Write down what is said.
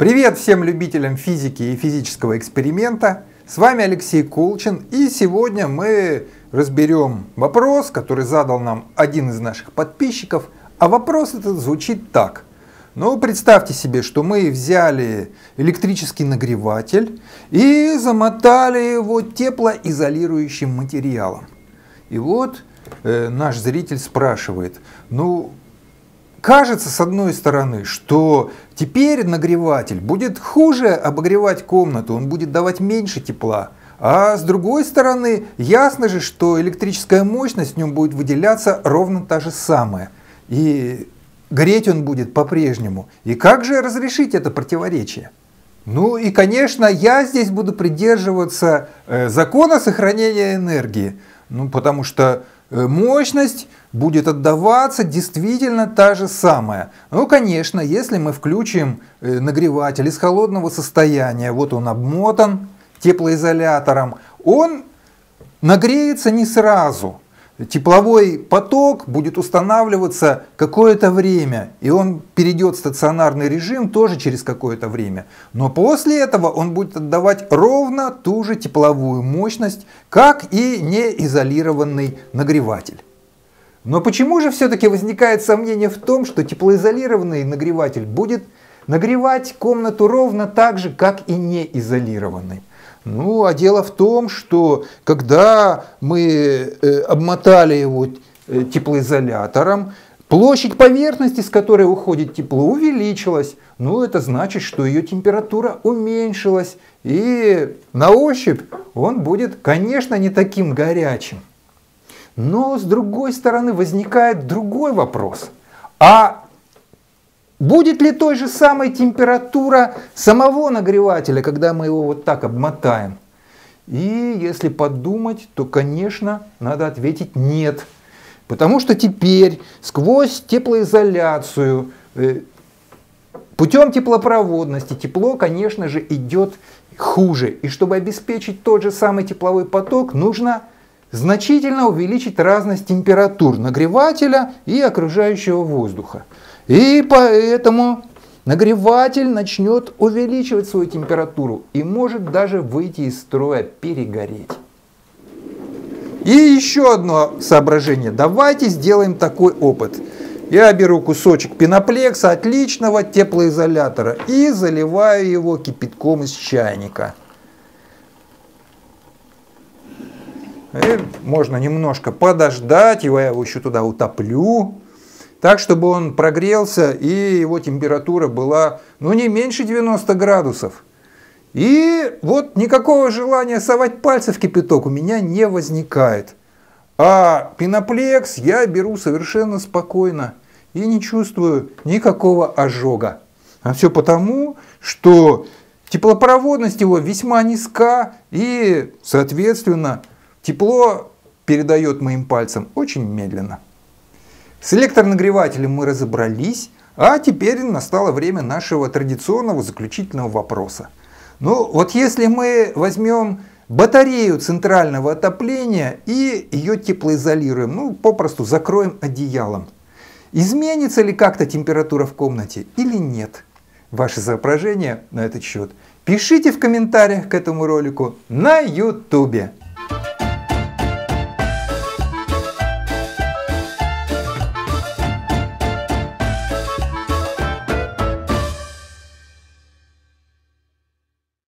Привет всем любителям физики и физического эксперимента. С вами Алексей Колчин и сегодня мы разберем вопрос, который задал нам один из наших подписчиков. А вопрос этот звучит так. Ну, представьте себе, что мы взяли электрический нагреватель и замотали его теплоизолирующим материалом. И вот э, наш зритель спрашивает, ну, кажется с одной стороны, что теперь нагреватель будет хуже обогревать комнату, он будет давать меньше тепла. А с другой стороны, ясно же, что электрическая мощность в нем будет выделяться ровно та же самая. И греть он будет по-прежнему. И как же разрешить это противоречие? Ну и, конечно, я здесь буду придерживаться э, закона сохранения энергии. Ну, потому что э, мощность будет отдаваться действительно та же самая. Ну, конечно, если мы включим э, нагреватель из холодного состояния, вот он обмотан теплоизолятором, он нагреется не сразу. Тепловой поток будет устанавливаться какое-то время, и он перейдет в стационарный режим тоже через какое-то время. Но после этого он будет отдавать ровно ту же тепловую мощность, как и неизолированный нагреватель. Но почему же все-таки возникает сомнение в том, что теплоизолированный нагреватель будет нагревать комнату ровно так же, как и неизолированный? Ну, а дело в том, что когда мы э, обмотали его э, теплоизолятором, площадь поверхности, с которой уходит тепло, увеличилась. Ну, это значит, что ее температура уменьшилась. И на ощупь он будет, конечно, не таким горячим. Но с другой стороны возникает другой вопрос. А будет ли той же самой температура самого нагревателя, когда мы его вот так обмотаем? И если подумать, то, конечно, надо ответить нет. Потому что теперь сквозь теплоизоляцию, э, путем теплопроводности тепло, конечно же, идет хуже. И чтобы обеспечить тот же самый тепловой поток, нужно значительно увеличить разность температур нагревателя и окружающего воздуха. И поэтому нагреватель начнет увеличивать свою температуру и может даже выйти из строя, перегореть. И еще одно соображение. Давайте сделаем такой опыт. Я беру кусочек пеноплекса отличного теплоизолятора и заливаю его кипятком из чайника. И можно немножко подождать, его я его еще туда утоплю, так, чтобы он прогрелся и его температура была ну, не меньше 90 градусов. И вот никакого желания совать пальцы в кипяток у меня не возникает. А пеноплекс я беру совершенно спокойно и не чувствую никакого ожога. А все потому, что теплопроводность его весьма низка и, соответственно, Тепло передает моим пальцам очень медленно. С электронагревателем мы разобрались, а теперь настало время нашего традиционного заключительного вопроса. Ну вот если мы возьмем батарею центрального отопления и ее теплоизолируем, ну попросту закроем одеялом, изменится ли как-то температура в комнате или нет? Ваши соображения на этот счет пишите в комментариях к этому ролику на YouTube.